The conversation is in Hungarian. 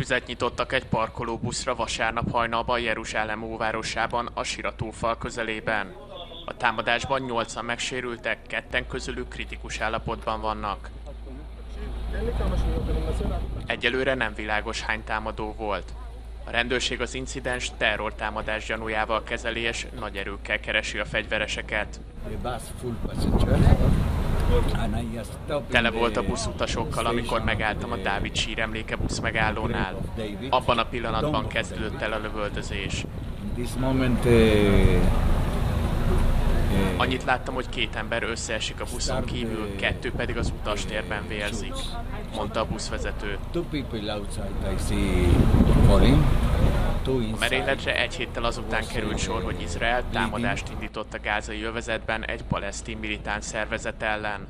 Tüzet nyitottak egy parkolóbuszra vasárnap hajnalban Jeruzsálem óvárosában, a Siratófal közelében. A támadásban 8 megsérültek, ketten közülük kritikus állapotban vannak. Egyelőre nem világos hány támadó volt. A rendőrség az incidens terrortámadás gyanújával kezeli és nagy erőkkel keresi a fegyvereseket. Tele volt a busz utasokkal, amikor megálltam a Dávid sír emléke busz megállónál. Abban a pillanatban kezdődött el a lövöldözés. Annyit láttam, hogy két ember összeesik a buszon kívül, kettő pedig az utastérben vérzik, mondta a buszvezető. A merényletre egy héttel azután került sor, hogy Izrael támadást indított a gázai övezetben egy palesztin militáns szervezet ellen.